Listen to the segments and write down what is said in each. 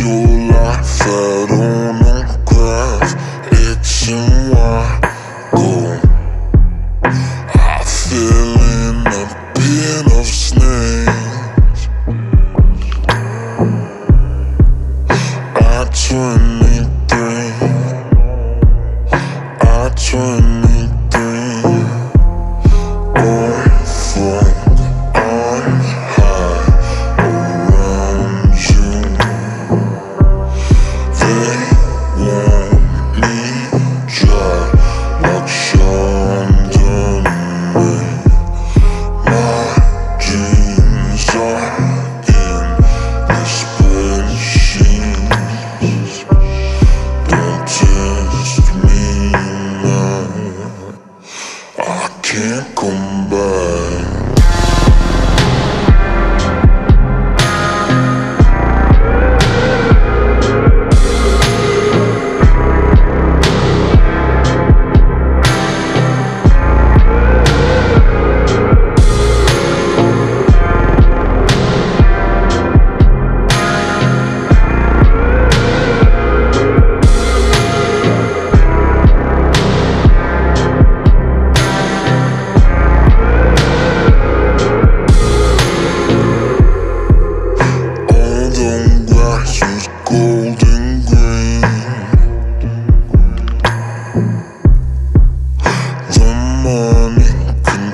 your life fat on Yeah. bad.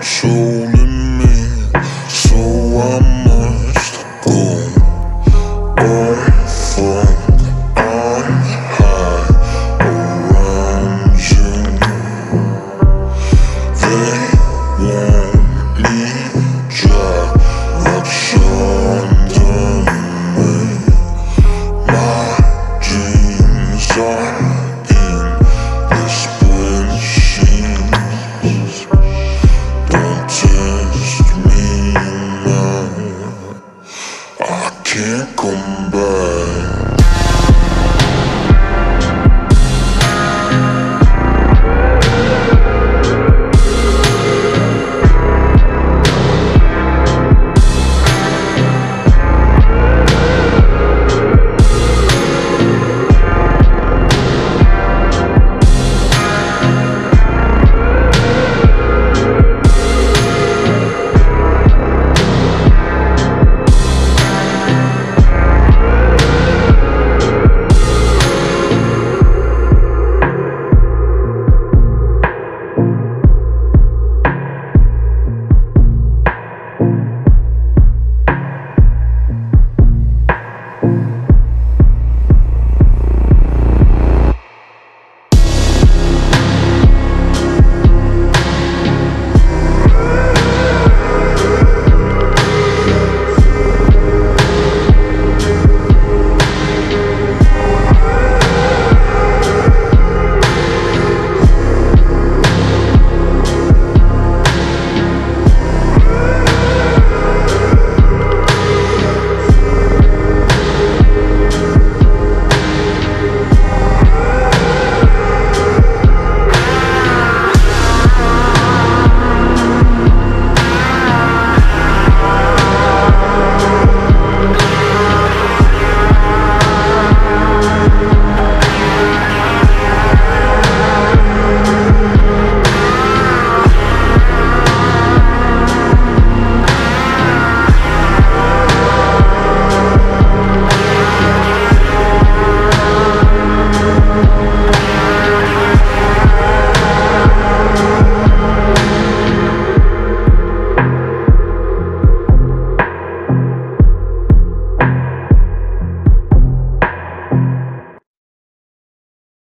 Show. come back.